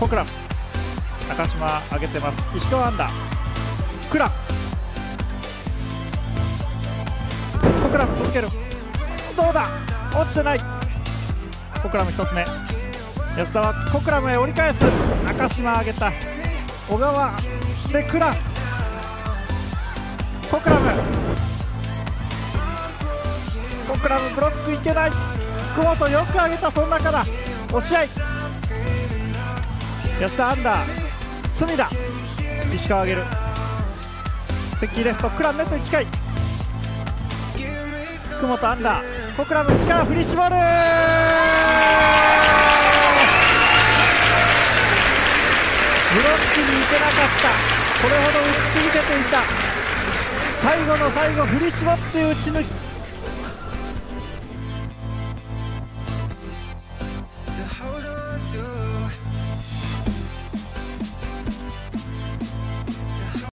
小倉中島上げてます。石川アンダー。クラ小倉続ける。どうだ？落ちてない。小倉1つ目。安田は小倉へ折り返す。中島上げた。小川。でクラコクラム。コクラムブロックいけない。久保とよく上げた。その中だ。押し合い。安田アンダー。隅田。石川上げる。関レフトクラムネットに近い福本アンダー。コクラム力振り絞るブロックに行けなかった。これほど打ち続けていた。最後の最後振り絞って打ち抜き。